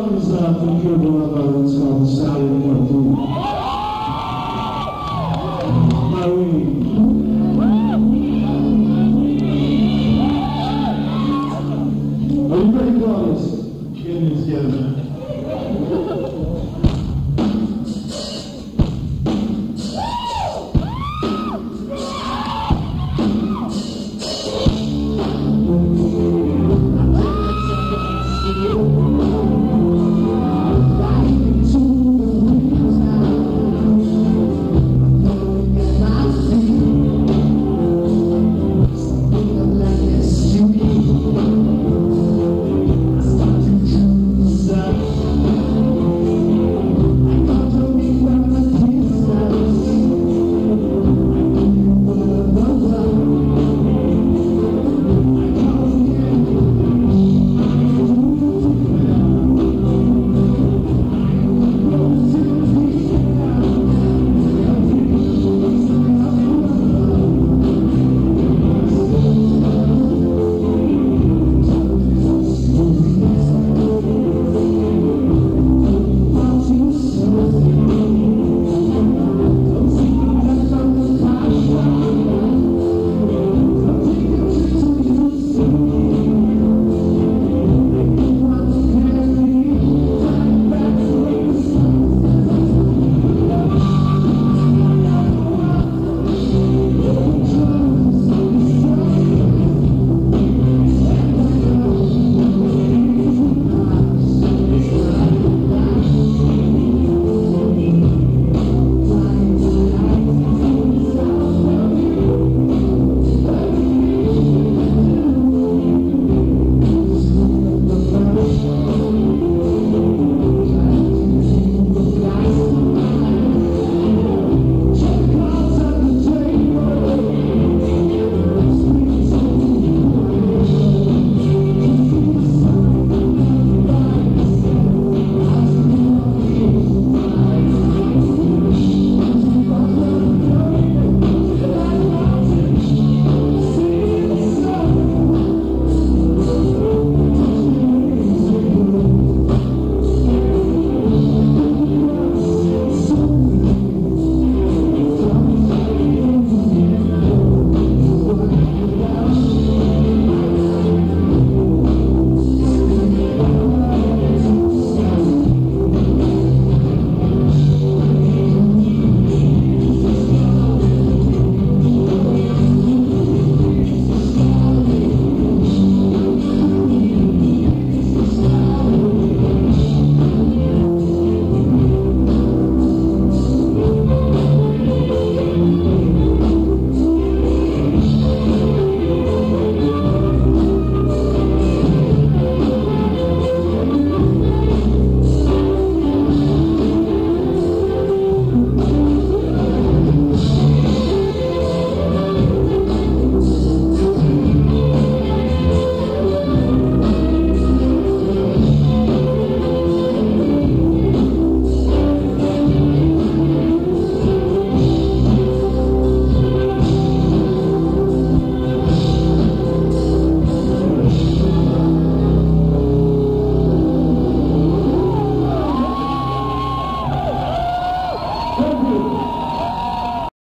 songs uh, featured on our own song, Sally Cartoon. Maui. Are you ready for Yes, Goodness, yes.